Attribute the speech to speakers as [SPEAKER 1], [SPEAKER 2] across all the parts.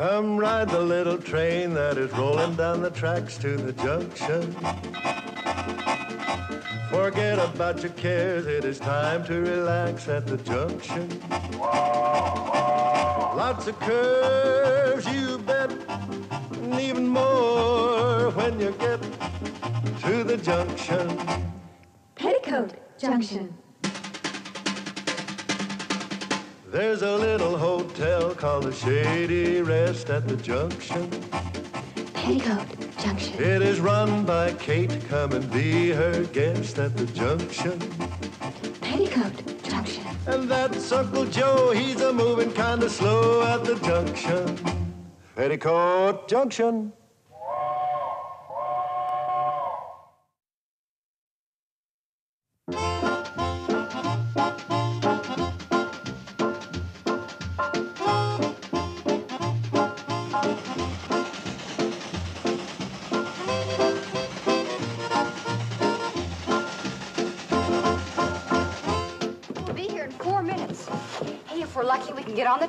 [SPEAKER 1] Come ride the little train that is rolling down the tracks to the junction. Forget about your cares, it is time to relax at the junction. Lots of curves, you bet, and even more when you get to the junction.
[SPEAKER 2] Petticoat Junction.
[SPEAKER 1] There's a little hotel called the Shady Rest at the junction.
[SPEAKER 2] Petticoat Junction.
[SPEAKER 1] It is run by Kate. Come and be her guest at the junction.
[SPEAKER 2] Petticoat Junction.
[SPEAKER 1] And that's Uncle Joe. He's a moving kind of slow at the junction. Petticoat Junction.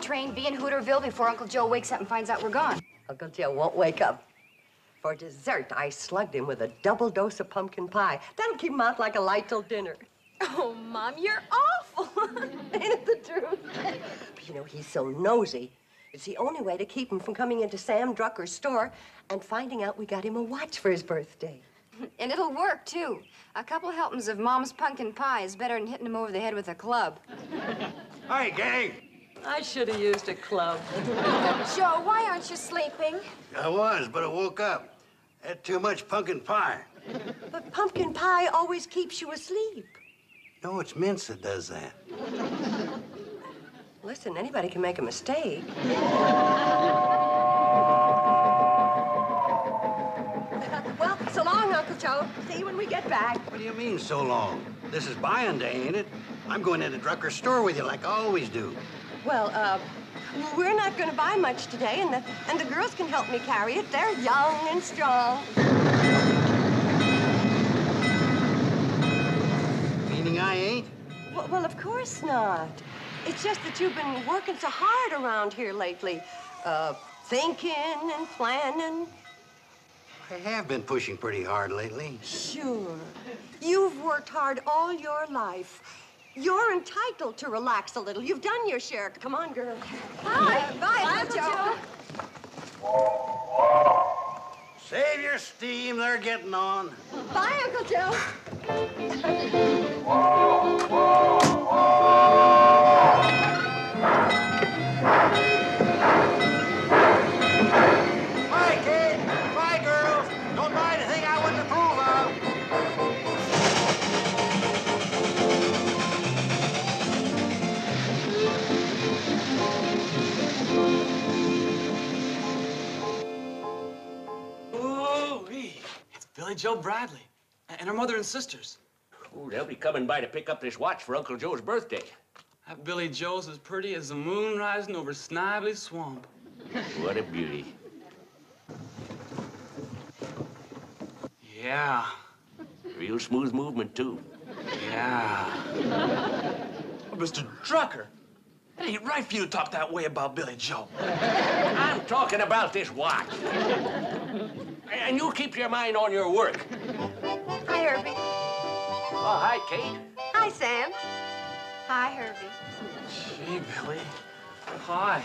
[SPEAKER 3] Train, be in Hooterville before Uncle Joe wakes up and finds out we're gone.
[SPEAKER 4] Uncle Joe won't wake up. For dessert, I slugged him with a double dose of pumpkin pie. That'll keep him out like a light till dinner.
[SPEAKER 3] Oh, Mom, you're awful.
[SPEAKER 4] Ain't it the truth? But you know, he's so nosy. It's the only way to keep him from coming into Sam Drucker's store and finding out we got him a watch for his birthday.
[SPEAKER 3] and it'll work, too. A couple helpings of Mom's pumpkin pie is better than hitting him over the head with a club.
[SPEAKER 5] Hi, gang.
[SPEAKER 4] I should have used a club.
[SPEAKER 3] Joe, why aren't you sleeping?
[SPEAKER 5] I was, but I woke up. Had too much pumpkin pie.
[SPEAKER 4] But pumpkin pie always keeps you asleep.
[SPEAKER 5] No, it's mince that does that.
[SPEAKER 4] Listen, anybody can make a mistake. well, so long, Uncle Joe. See you when we get back.
[SPEAKER 5] What do you mean, so long? This is buying day, ain't it? I'm going into Drucker's store with you like I always do.
[SPEAKER 4] Well, uh, we're not going to buy much today, and the, and the girls can help me carry it. They're young and strong.
[SPEAKER 5] Meaning I ain't?
[SPEAKER 4] Well, well, of course not. It's just that you've been working so hard around here lately. Uh, thinking and planning.
[SPEAKER 5] I have been pushing pretty hard lately.
[SPEAKER 4] Sure. You've worked hard all your life. You're entitled to relax a little. You've done your share. Come on, girl.
[SPEAKER 3] Bye. Bye, Uncle Joe.
[SPEAKER 5] Save your steam, they're getting on.
[SPEAKER 3] Bye, Uncle Joe.
[SPEAKER 6] Jo Bradley and her mother and sisters.
[SPEAKER 7] Ooh, they'll be coming by to pick up this watch for Uncle Joe's birthday.
[SPEAKER 6] That Billie Jo's as pretty as the moon rising over Snively Swamp.
[SPEAKER 7] What a beauty.
[SPEAKER 6] Yeah,
[SPEAKER 7] Real smooth movement, too.
[SPEAKER 6] yeah. Oh, Mr. Drucker, it ain't right for you to talk that way about Billie Jo.
[SPEAKER 7] I'm talking about this watch. And you keep your mind on your work.
[SPEAKER 4] Hi, Herbie.
[SPEAKER 7] Oh, hi, Kate.
[SPEAKER 4] Hi, Sam.
[SPEAKER 3] Hi, Herbie.
[SPEAKER 6] Gee, Billie. Hi.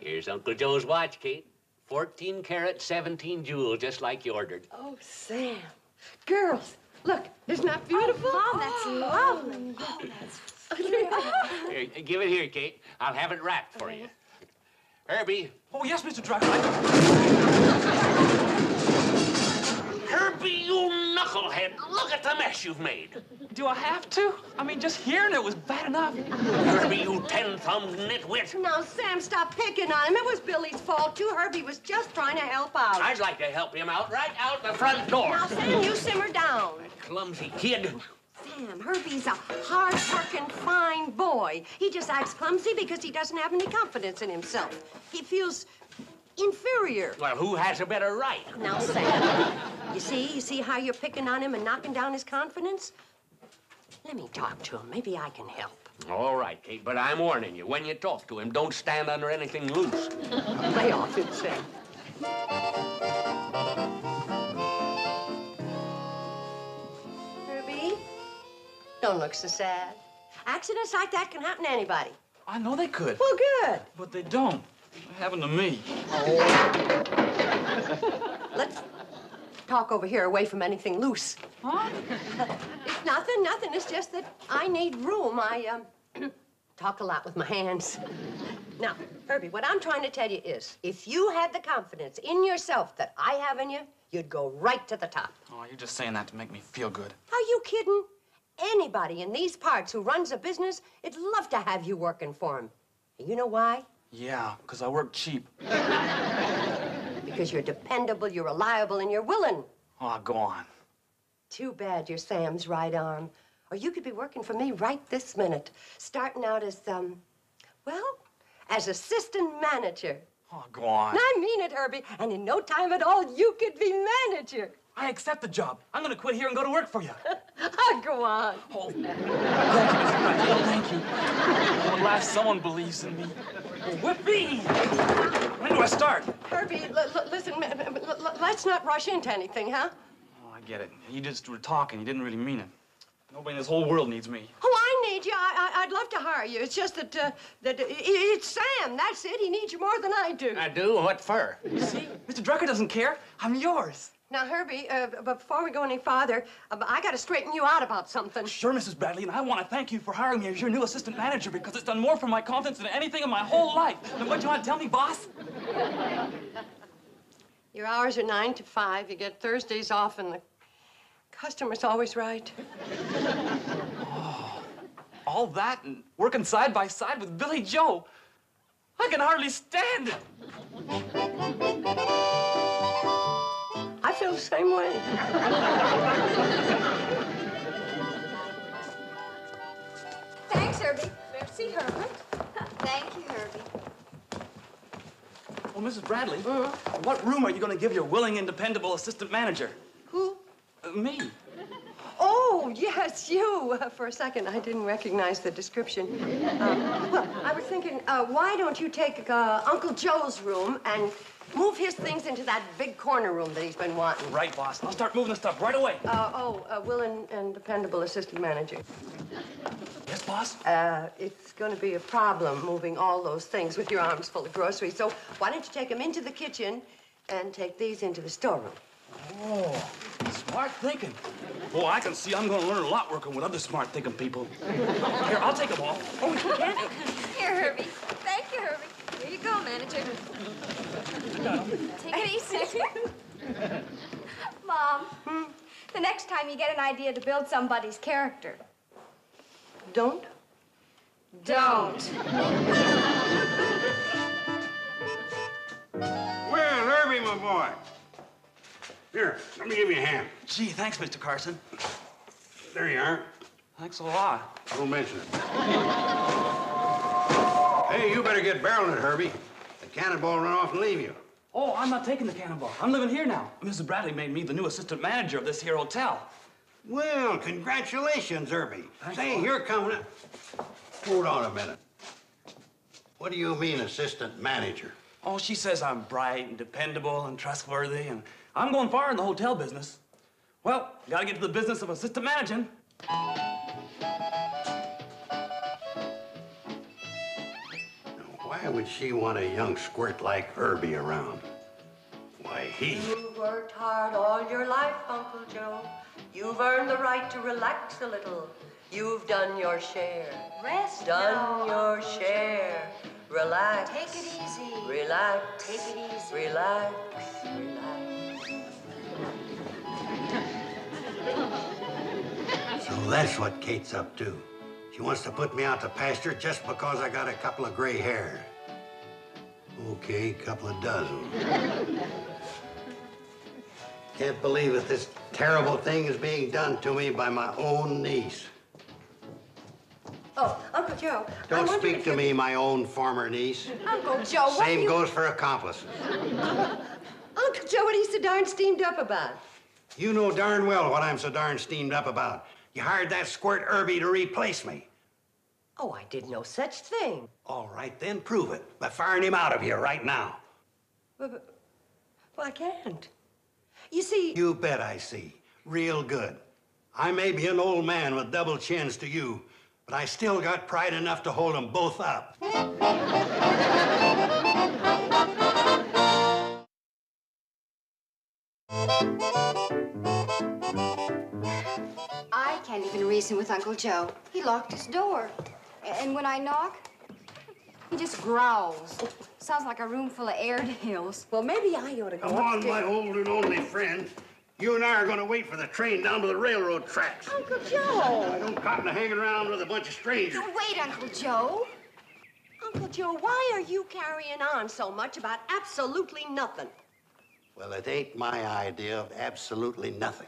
[SPEAKER 7] Here's Uncle Joe's watch, Kate. 14 karat, 17 jewel, just like you ordered.
[SPEAKER 4] Oh, Sam. Girls, look, isn't that beautiful?
[SPEAKER 3] Oh, Mom, that's oh, lovely. Oh, that's beautiful.
[SPEAKER 7] here, give it here, Kate. I'll have it wrapped for you. Herbie.
[SPEAKER 6] Oh, yes, Mr. Drucker.
[SPEAKER 7] Herbie, you knucklehead. Look at the mess you've made.
[SPEAKER 6] Do I have to? I mean, just hearing it was bad enough.
[SPEAKER 7] Herbie, you ten-thumbed nitwit.
[SPEAKER 4] Now, Sam, stop picking on him. It was Billie's fault, too. Herbie was just trying to help out.
[SPEAKER 7] I'd like to help him out right out the front door.
[SPEAKER 4] Now, Sam, you simmer down.
[SPEAKER 7] Clumsy kid.
[SPEAKER 4] Sam, Herbie's a hard-working, fine boy. He just acts clumsy because he doesn't have any confidence in himself. He feels inferior.
[SPEAKER 7] Well, who has a better right?
[SPEAKER 4] Now, Sam, you see, you see how you're picking on him and knocking down his confidence? Let me talk to him. Maybe I can help.
[SPEAKER 7] All right, Kate, but I'm warning you. When you talk to him, don't stand under anything loose.
[SPEAKER 4] Lay off it, Sam. Herbie, don't look so sad. Accidents like that can happen to anybody.
[SPEAKER 6] I know they could,
[SPEAKER 4] Well, good.
[SPEAKER 6] but they don't. It happened to me.
[SPEAKER 4] Let's talk over here away from anything loose.
[SPEAKER 6] Huh?
[SPEAKER 4] It's nothing, nothing. It's just that I need room. I um, talk a lot with my hands. Now, Herbie, what I'm trying to tell you is if you had the confidence in yourself that I have in you, you'd go right to the top.
[SPEAKER 6] Oh, you're just saying that to make me feel good.
[SPEAKER 4] Are you kidding? Anybody in these parts who runs a business, it'd love to have you working for him. You know why?
[SPEAKER 6] Yeah, because I work cheap.
[SPEAKER 4] Because you're dependable, you're reliable, and you're willing.
[SPEAKER 6] Oh, go on.
[SPEAKER 4] Too bad you're Sam's right arm. Or you could be working for me right this minute, starting out as, um, well, as assistant manager.
[SPEAKER 6] Oh, go on.
[SPEAKER 4] I mean it, Herbie. And in no time at all, you could be manager.
[SPEAKER 6] I accept the job. I'm gonna quit here and go to work for you.
[SPEAKER 4] Oh, go on.
[SPEAKER 6] Oh, thank you, Mr. Bradley. Oh, thank you. Oh, at last someone believes in me. Whippy! When do I start?
[SPEAKER 4] Herbie, l- l- listen, m- m- l- l- let's not rush into anything, huh?
[SPEAKER 6] Oh, I get it. You just were talking. You didn't really mean it. Nobody in this whole world needs me.
[SPEAKER 4] Oh, I need you. I, I, I'd love to hire you. It's just that, uh, that i i- it's Sam. That's it. He needs you more than I do.
[SPEAKER 7] I do? What for?
[SPEAKER 6] You See? Mr. Drucker doesn't care. I'm yours.
[SPEAKER 4] Now, Herbie, uh, before we go any farther, uh, I got to straighten you out about something.
[SPEAKER 6] Sure, Mrs. Bradley, and I want to thank you for hiring me as your new assistant manager because it's done more for my confidence than anything in my whole life. Now, what do you want to tell me, boss?
[SPEAKER 4] Your hours are nine to five. You get Thursdays off, and the customer's always right.
[SPEAKER 6] All that and working side by side with Billie Jo. I can hardly stand it.
[SPEAKER 4] I feel the same way.
[SPEAKER 3] Thanks, Herbie. Merci, Herbert. Thank you, Herbie.
[SPEAKER 6] Well, Mrs. Bradley, what room are you going to give your willing and dependable assistant manager?
[SPEAKER 4] Who?
[SPEAKER 6] Uh, me.
[SPEAKER 4] Oh, yes, you. Uh, for a second, I didn't recognize the description. Um, well, I was thinking, uh, why don't you take uh, Uncle Joe's room and move his things into that big corner room that he's been wanting?
[SPEAKER 6] Right, boss. I'll start moving the stuff right away.
[SPEAKER 4] Uh, oh, uh, willing and dependable assistant manager.
[SPEAKER 6] yes, boss?
[SPEAKER 4] Uh, it's going to be a problem moving all those things with your arms full of groceries. So why don't you take them into the kitchen and take these into the storeroom?
[SPEAKER 6] Oh, smart thinking. Oh, I can see I'm going to learn a lot working with other smart thinking people. Here, I'll take them all. Oh, you can?
[SPEAKER 3] Here, Herbie. Thank you, Herbie. Here you go, manager. Take it easy. Mom, the next time you get an idea to build somebody's character,
[SPEAKER 4] Don't?
[SPEAKER 3] don't.
[SPEAKER 5] Well, Herbie, my boy. Here, let me give you a hand.
[SPEAKER 6] Gee, thanks, Mr. Carson.
[SPEAKER 5] There you are.
[SPEAKER 6] Thanks a lot.
[SPEAKER 5] Don't mention it. Hey, you better get barreling it, Herbie. The cannonball run off and leave you.
[SPEAKER 6] Oh, I'm not taking the cannonball. I'm living here now. Mrs. Bradley made me the new assistant manager of this here hotel.
[SPEAKER 5] Well, congratulations, Herbie.
[SPEAKER 6] Thanks,
[SPEAKER 5] Say,
[SPEAKER 6] boss.
[SPEAKER 5] you're coming up. Hold on a minute. What do you mean, assistant manager?
[SPEAKER 6] Oh, she says I'm bright and dependable and trustworthy, and I'm going far in the hotel business. Well, gotta get to the business of assistant managing.
[SPEAKER 5] Why would she want a young squirt like Herbie around? Why, he...
[SPEAKER 4] You've worked hard all your life, Uncle Joe. You've earned the right to relax a little. You've done your share.
[SPEAKER 3] Rest
[SPEAKER 4] Done
[SPEAKER 3] now,
[SPEAKER 4] your
[SPEAKER 3] Uncle Joe.
[SPEAKER 4] share. Relax.
[SPEAKER 3] Take it easy.
[SPEAKER 4] Relax.
[SPEAKER 3] Take it easy.
[SPEAKER 4] Relax. Relax.
[SPEAKER 5] So that's what Kate's up to. She wants to put me out to pasture just because I got a couple of gray hair. Okay, couple of dozen. Can't believe that this terrible thing is being done to me by my own niece.
[SPEAKER 4] Oh, Uncle Joe.
[SPEAKER 5] Don't speak to me, my own former niece.
[SPEAKER 3] Uncle Joe, what
[SPEAKER 5] Same
[SPEAKER 3] you...
[SPEAKER 5] goes for accomplices.
[SPEAKER 4] Uncle Joe, what are you so darn steamed up about?
[SPEAKER 5] You know darn well what I'm so darn steamed up about. You hired that squirt Herbie to replace me.
[SPEAKER 4] Oh, I did no such thing.
[SPEAKER 5] All right, then prove it by firing him out of here right now.
[SPEAKER 4] But, but, well, I can't. You see,
[SPEAKER 5] You bet I see. Real good. I may be an old man with double chins to you, but I still got pride enough to hold them both up.
[SPEAKER 3] I can't even reason with Uncle Joe. He locked his door. And when I knock, he just growls. Sounds like a room full of Airedales.
[SPEAKER 4] well, maybe I ought to go
[SPEAKER 5] Come on,
[SPEAKER 4] upstairs.
[SPEAKER 5] my old and only friend. You and I are going to wait for the train down to the railroad tracks.
[SPEAKER 4] Uncle Joe!
[SPEAKER 5] I don't cotton to hanging around with a bunch of strangers.
[SPEAKER 3] Wait, Uncle Joe.
[SPEAKER 4] Uncle Joe, why are you carrying on so much about absolutely nothing?
[SPEAKER 5] Well, it ain't my idea of absolutely nothing.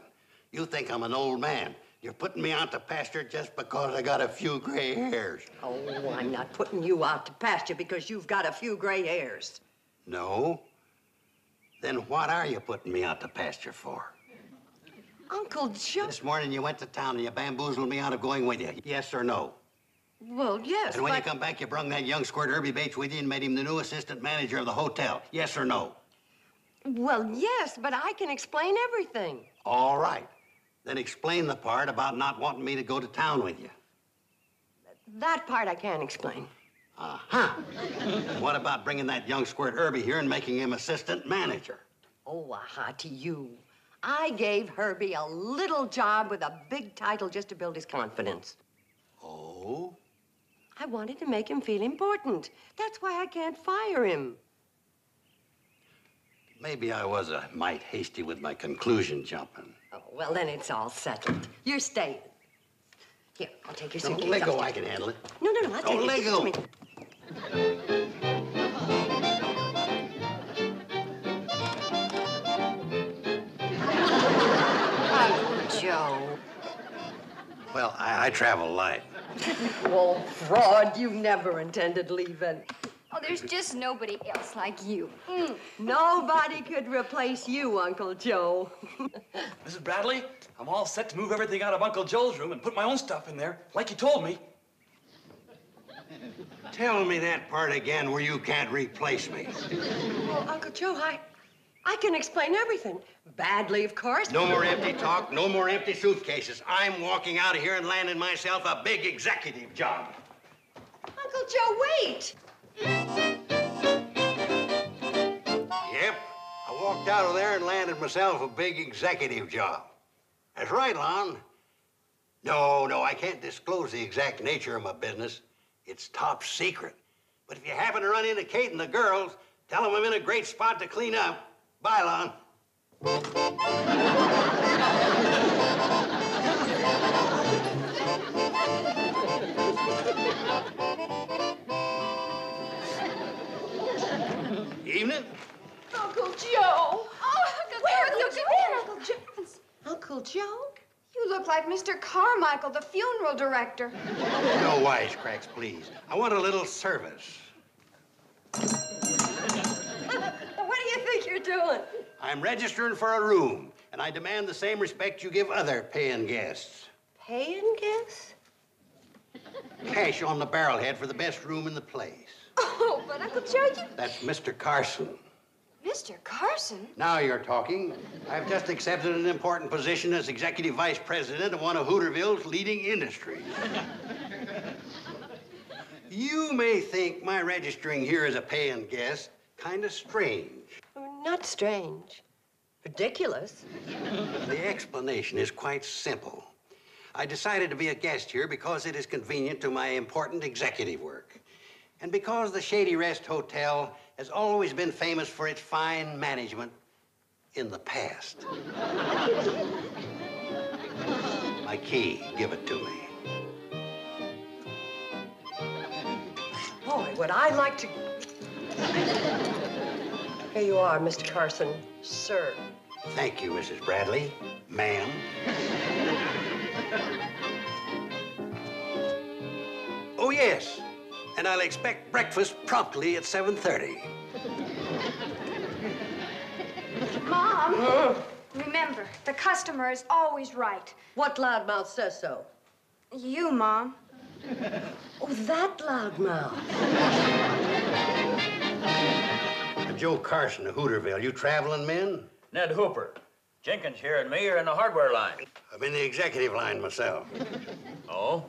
[SPEAKER 5] You think I'm an old man. You're putting me out to pasture just because I got a few gray hairs.
[SPEAKER 4] Oh, I'm not putting you out to pasture because you've got a few gray hairs.
[SPEAKER 5] No? Then what are you putting me out to pasture for?
[SPEAKER 4] Uncle Joe.
[SPEAKER 5] This morning you went to town and you bamboozled me out of going with you. Yes or no?
[SPEAKER 4] Well, yes.
[SPEAKER 5] And when you come back, you brung that young squirt Herbie Bates with you and made him the new assistant manager of the hotel. Yes or no?
[SPEAKER 4] Well, yes, but I can explain everything.
[SPEAKER 5] All right. Then explain the part about not wanting me to go to town with you.
[SPEAKER 4] That part I can't explain.
[SPEAKER 5] Uh-huh. what about bringing that young squirt Herbie here and making him assistant manager?
[SPEAKER 4] Oh, aha, to you. I gave Herbie a little job with a big title just to build his confidence.
[SPEAKER 5] Oh?
[SPEAKER 4] I wanted to make him feel important. That's why I can't fire him.
[SPEAKER 5] Maybe I was a mite hasty with my conclusion jumping.
[SPEAKER 4] Oh, well, then it's all settled. You're staying. Here, I'll take your
[SPEAKER 5] Don't
[SPEAKER 4] suitcase.
[SPEAKER 5] let go. I can handle it.
[SPEAKER 4] No, no, no, I'll oh, take
[SPEAKER 5] Don't
[SPEAKER 4] it.
[SPEAKER 5] let
[SPEAKER 4] Give it
[SPEAKER 5] go.
[SPEAKER 4] to me.
[SPEAKER 3] Uncle Joe.
[SPEAKER 5] Well, I, I travel light.
[SPEAKER 4] well, fraud, you never intended leaving.
[SPEAKER 3] There's just nobody else like you. Mm.
[SPEAKER 4] Nobody could replace you, Uncle Joe.
[SPEAKER 6] Mrs. Bradley, I'm all set to move everything out of Uncle Joe's room and put my own stuff in there, like you told me.
[SPEAKER 5] Tell me that part again where you can't replace me.
[SPEAKER 4] Well, Uncle Joe, I, I can explain everything. Badly, of course.
[SPEAKER 5] No more empty talk, no more empty suitcases. I'm walking out of here and landing myself a big executive job.
[SPEAKER 4] Uncle Joe, wait!
[SPEAKER 5] Yep, I walked out of there and landed myself a big executive job. That's right, Lon. No, no, I can't disclose the exact nature of my business. It's top secret. But if you happen to run into Kate and the girls, tell them I'm in a great spot to clean up. Bye, Lon. Evening.
[SPEAKER 4] Uncle Joe!
[SPEAKER 3] Oh, Uncle
[SPEAKER 4] Where,
[SPEAKER 3] Joe,
[SPEAKER 4] Uncle
[SPEAKER 3] you
[SPEAKER 4] Joe? Uncle Joe? Uncle Joe?
[SPEAKER 3] You look like Mr. Carmichael, the funeral director.
[SPEAKER 5] No wisecracks, please. I want a little service.
[SPEAKER 4] What do you think you're doing?
[SPEAKER 5] I'm registering for a room, and I demand the same respect you give other paying guests.
[SPEAKER 4] Paying guests?
[SPEAKER 5] Cash on the barrelhead for the best room in the place.
[SPEAKER 3] Oh, but Uncle Joe, you...
[SPEAKER 5] That's Mr. Carson.
[SPEAKER 3] Mr. Carson?
[SPEAKER 5] Now you're talking. I've just accepted an important position as executive vice president of one of Hooterville's leading industries. you may think my registering here as a paying guest kind of strange.
[SPEAKER 4] Oh, not strange. Ridiculous.
[SPEAKER 5] The explanation is quite simple. I decided to be a guest here because it is convenient to my important executive work. And because the Shady Rest Hotel has always been famous for its fine management in the past. my key, give it to me.
[SPEAKER 4] Boy, would I like to. Here you are, Mr. Carson. Sir.
[SPEAKER 5] Thank you, Mrs. Bradley. Ma'am. oh, yes. And I'll expect breakfast promptly at 7.30.
[SPEAKER 3] Mom, remember, the customer is always right.
[SPEAKER 4] What loudmouth says so?
[SPEAKER 3] You, Mom.
[SPEAKER 4] Oh, that loudmouth.
[SPEAKER 5] Joe Carson of Hooterville, you traveling men?
[SPEAKER 8] Ned Hooper. Jenkins here and me are in the hardware line.
[SPEAKER 5] I'm in the executive line myself.
[SPEAKER 8] Oh?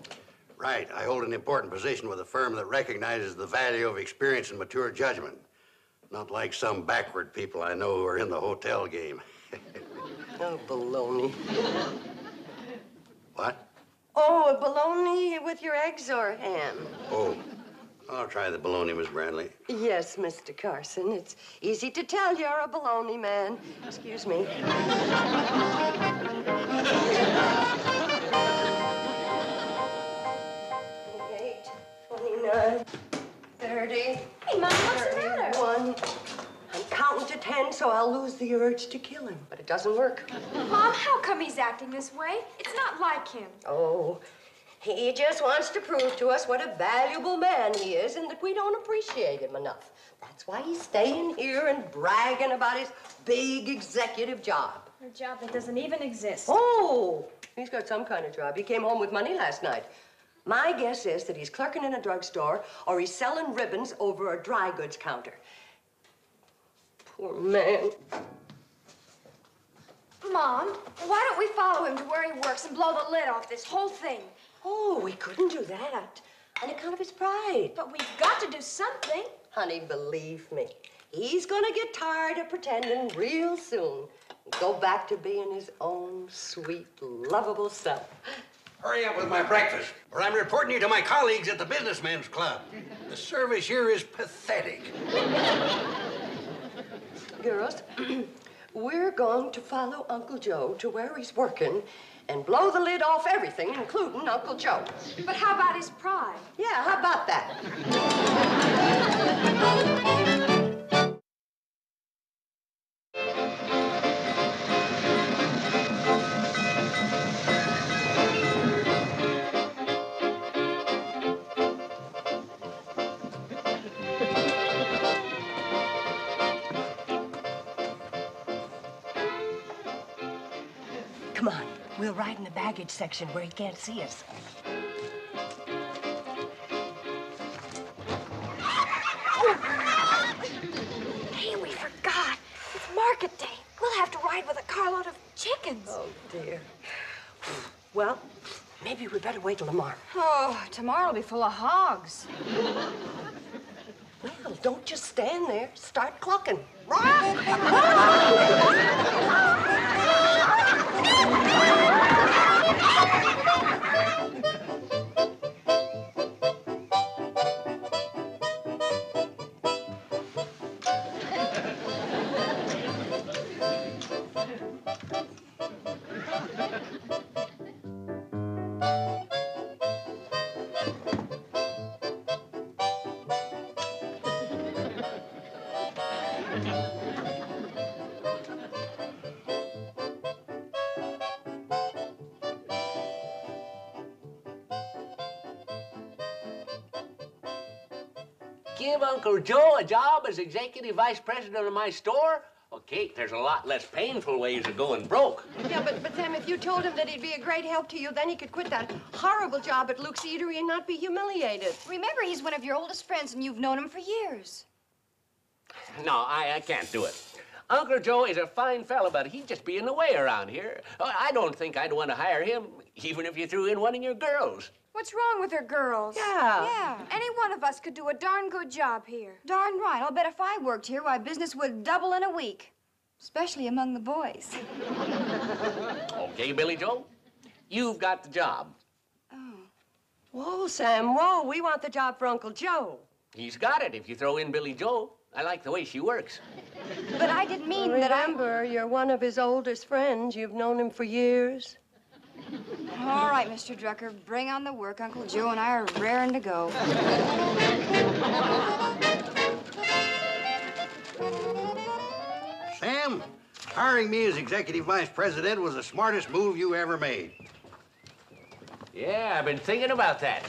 [SPEAKER 5] Right. I hold an important position with a firm that recognizes the value of experience and mature judgment. Not like some backward people I know who are in the hotel game.
[SPEAKER 4] Oh, baloney.
[SPEAKER 5] What?
[SPEAKER 4] Oh, a bologna with your eggs or ham?
[SPEAKER 5] Oh, I'll try the bologna, Miss Bradley.
[SPEAKER 4] Yes, Mr. Carson. It's easy to tell you're a baloney man. Excuse me. 30.
[SPEAKER 2] Hey, Mom, what's the matter?
[SPEAKER 4] I'm counting to 10, so I'll lose the urge to kill him. But it doesn't work.
[SPEAKER 2] Mom, how come he's acting this way? It's not like him.
[SPEAKER 4] Oh, he just wants to prove to us what a valuable man he is and that we don't appreciate him enough. That's why he's staying here and bragging about his big executive job.
[SPEAKER 2] A job that doesn't even exist.
[SPEAKER 4] Oh, he's got some kind of job. He came home with money last night. My guess is that he's clerking in a drugstore or he's selling ribbons over a dry goods counter. Poor man.
[SPEAKER 3] Mom, why don't we follow him to where he works and blow the lid off this whole thing?
[SPEAKER 4] Oh, we couldn't do that on account of his pride.
[SPEAKER 2] But we've got to do something.
[SPEAKER 4] Honey, believe me, he's gonna get tired of pretending real soon. and Go back to being his own sweet, lovable self.
[SPEAKER 5] Hurry up with my breakfast, or I'm reporting you to my colleagues at the Businessmen's Club. The service here is pathetic.
[SPEAKER 4] Girls, we're going to follow Uncle Joe to where he's working and blow the lid off everything, including Uncle Joe.
[SPEAKER 3] But how about his pride?
[SPEAKER 4] Yeah, how about that? baggage section where he can't see us.
[SPEAKER 2] Hey, we forgot. It's market day. We'll have to ride with a carload of chickens.
[SPEAKER 4] Oh, dear. Well, maybe we better wait till tomorrow.
[SPEAKER 3] Oh, tomorrow'll be full of hogs.
[SPEAKER 4] Well, don't just stand there. Start clucking.
[SPEAKER 7] Give Uncle Joe a job as executive vice president of my store? Well, Kate, there's a lot less painful ways of going broke.
[SPEAKER 4] Yeah, but, but Sam, if you told him that he'd be a great help to you, then he could quit that horrible job at Luke's Eatery and not be humiliated.
[SPEAKER 3] Remember, he's one of your oldest friends and you've known him for years.
[SPEAKER 7] No, I, I can't do it. Uncle Joe is a fine fellow, but he'd just be in the way around here. Oh, I don't think I'd want to hire him, even if you threw in one of your girls.
[SPEAKER 3] What's wrong with her girls?
[SPEAKER 4] Yeah.
[SPEAKER 3] Yeah. Any one of us could do a darn good job here. Darn right. I'll bet if I worked here, why business would double in a week. Especially among the boys.
[SPEAKER 7] Okay, Billie Jo? You've got the job. Oh.
[SPEAKER 4] Whoa, Sam, whoa. We want the job for Uncle Joe.
[SPEAKER 7] He's got it if you throw in Billie Jo. I like the way she works.
[SPEAKER 3] But I didn't mean that I.
[SPEAKER 4] Remember, you're one of his oldest friends. You've known him for years.
[SPEAKER 3] All right, Mr. Drucker, bring on the work. Uncle Joe and I are raring to go.
[SPEAKER 5] Sam, hiring me as executive vice president was the smartest move you ever made.
[SPEAKER 7] Yeah, I've been thinking about that.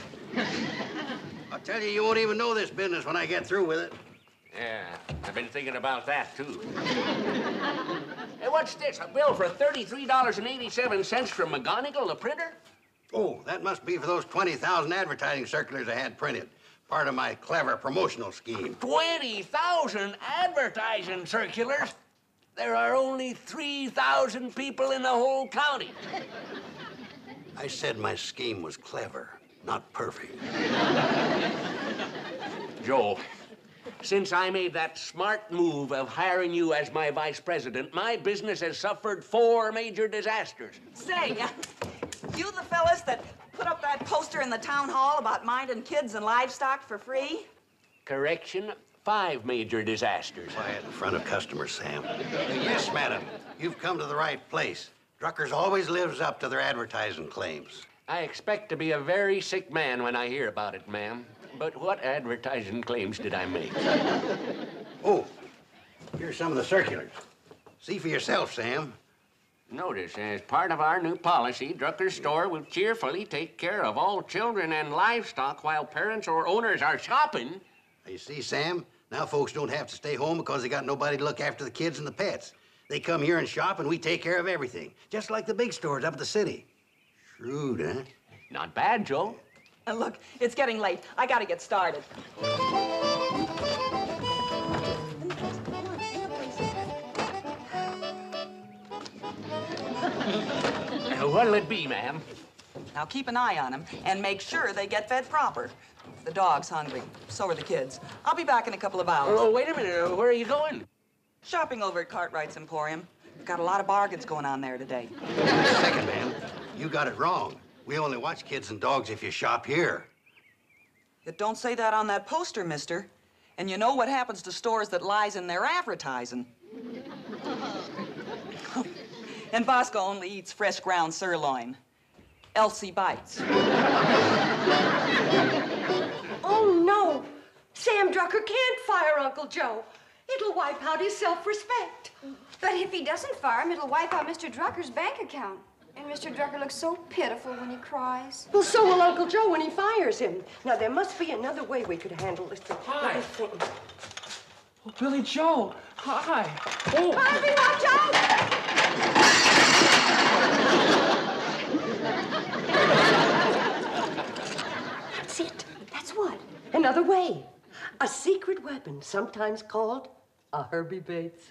[SPEAKER 5] I'll tell you, you won't even know this business when I get through with it.
[SPEAKER 7] Yeah, I've been thinking about that, too. hey, what's this? A bill for $33.87 from McGonigal, the printer?
[SPEAKER 5] Oh, that must be for those 20,000 advertising circulars I had printed. Part of my clever promotional scheme.
[SPEAKER 7] 20,000 advertising circulars? There are only 3,000 people in the whole county.
[SPEAKER 5] I said my scheme was clever, not perfect.
[SPEAKER 7] Joe, since I made that smart move of hiring you as my vice president, my business has suffered four major disasters.
[SPEAKER 9] Say, uh, you the fellas that put up that poster in the town hall about minding kids and livestock for free?
[SPEAKER 7] Correction, five major disasters.
[SPEAKER 5] Quiet in front of customers, Sam. Yes, madam. You've come to the right place. Drucker's always lives up to their advertising claims.
[SPEAKER 7] I expect to be a very sick man when I hear about it, ma'am. But what advertising claims did I make?
[SPEAKER 5] Oh, here's some of the circulars. See for yourself, Sam.
[SPEAKER 7] Notice, as part of our new policy, Drucker's store will cheerfully take care of all children and livestock while parents or owners are shopping.
[SPEAKER 5] You see, Sam, now folks don't have to stay home because they got nobody to look after the kids and the pets. They come here and shop, and we take care of everything, just like the big stores up at the city. Shrewd, huh?
[SPEAKER 7] Not bad, Joe.
[SPEAKER 9] Uh, look, it's getting late. I gotta get started.
[SPEAKER 7] What'll it be, ma'am?
[SPEAKER 9] Now keep an eye on them and make sure they get fed proper. The dog's hungry. So are the kids. I'll be back in a couple of hours.
[SPEAKER 7] Oh, wait a minute. uh, Where are you going?
[SPEAKER 9] Shopping over at Cartwright's Emporium. Got a lot of bargains going on there today.
[SPEAKER 5] Second, man, you got it wrong. We only watch kids and dogs if you shop here.
[SPEAKER 9] It don't say that on that poster, mister. And you know what happens to stores that lies in their advertising. and Bosco only eats fresh ground sirloin. Elsie bites.
[SPEAKER 4] Oh, no. Sam Drucker can't fire Uncle Joe. It'll wipe out his self-respect.
[SPEAKER 3] But if he doesn't fire him, it'll wipe out Mr. Drucker's bank account. And Mr. Drucker looks so pitiful when he cries.
[SPEAKER 4] Well, so will Uncle Joe when he fires him. Now, there must be another way we could handle this thing.
[SPEAKER 6] Hi.
[SPEAKER 4] Let me think.
[SPEAKER 6] Oh, Billie Jo. Hi. Oh.
[SPEAKER 4] Harvey, watch out! That's it. That's what? Another way. A secret weapon, sometimes called a Herbie Bates.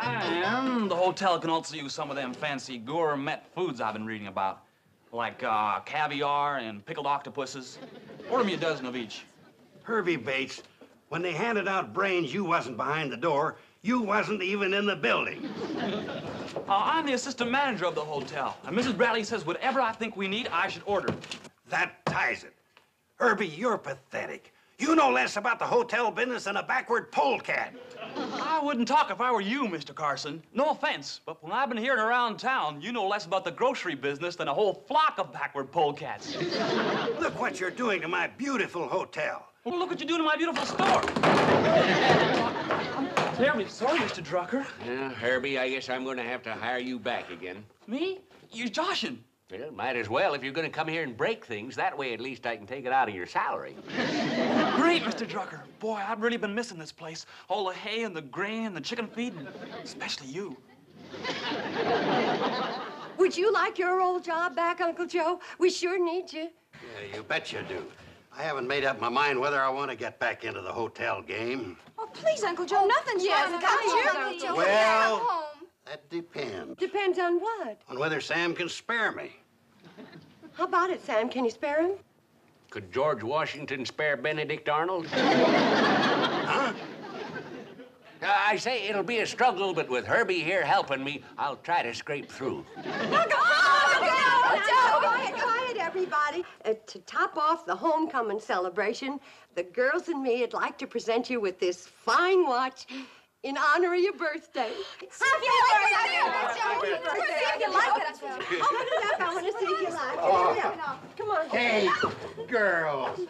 [SPEAKER 6] And the hotel can also use some of them fancy gourmet foods I've been reading about, like uh, caviar and pickled octopuses. Order me a dozen of each.
[SPEAKER 5] Herbie Bates, when they handed out brains, you wasn't behind the door. You wasn't even in the building.
[SPEAKER 6] Uh, I'm the assistant manager of the hotel, and Mrs. Bradley says whatever I think we need, I should order.
[SPEAKER 5] That ties it. Herbie, you're pathetic. You know less about the hotel business than a backward polecat.
[SPEAKER 6] I wouldn't talk if I were you, Mr. Carson. No offense, but when I've been hearing around town, you know less about the grocery business than a whole flock of backward polecats.
[SPEAKER 5] Look what you're doing to my beautiful hotel.
[SPEAKER 6] Well, look what you're doing to my beautiful store. I'm terribly sorry, Mr. Drucker.
[SPEAKER 7] Yeah, Herbie, I guess I'm going to have to hire you back again.
[SPEAKER 6] Me? You're joshing.
[SPEAKER 7] Well, might as well if you're going to come here and break things. That way, at least I can take it out of your salary.
[SPEAKER 6] Great, Mr. Drucker. Boy, I've really been missing this place. All the hay and the grain and the chicken feed, and especially you.
[SPEAKER 4] Would you like your old job back, Uncle Joe? We sure need you.
[SPEAKER 5] Yeah, you bet you do. I haven't made up my mind whether I want to get back into the hotel game.
[SPEAKER 3] Oh, please, Uncle Joe, oh, nothing's
[SPEAKER 2] yes,
[SPEAKER 3] wrong.
[SPEAKER 2] come
[SPEAKER 3] Uncle
[SPEAKER 2] on,
[SPEAKER 3] Joe.
[SPEAKER 2] Uncle Joe.
[SPEAKER 5] Well-
[SPEAKER 3] at home.
[SPEAKER 5] That depends
[SPEAKER 4] Depends on what.
[SPEAKER 5] on whether Sam can spare me.
[SPEAKER 4] How about it, Sam? Can you spare him?
[SPEAKER 7] Could George Washington spare Benedict Arnold?
[SPEAKER 5] Huh?
[SPEAKER 7] Uh, I say it'll be a struggle, but with Herbie here helping me, I'll try to scrape through.
[SPEAKER 4] Quiet, quiet, everybody. Uh, to top off the homecoming celebration, the girls and me would like to present you with this fine watch in honor of your birthday.
[SPEAKER 3] Happy
[SPEAKER 4] birthday.
[SPEAKER 3] If you like it.
[SPEAKER 4] Open it up. I want to see if you like it. Hurry. Come on.
[SPEAKER 5] Hey, girls.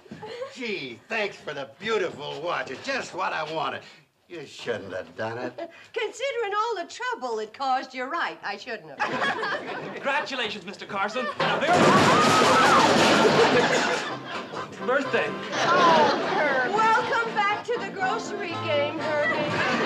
[SPEAKER 5] Gee, thanks for the beautiful watch. It's just what I wanted. You shouldn't have done it.
[SPEAKER 4] Considering all the trouble it caused, you're right. I shouldn't have.
[SPEAKER 6] Congratulations, Mr. Carson. And a very birthday.
[SPEAKER 4] Welcome back to the grocery game, Herbie.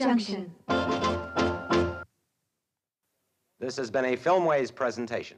[SPEAKER 2] Junction.
[SPEAKER 10] This has been a Filmways presentation.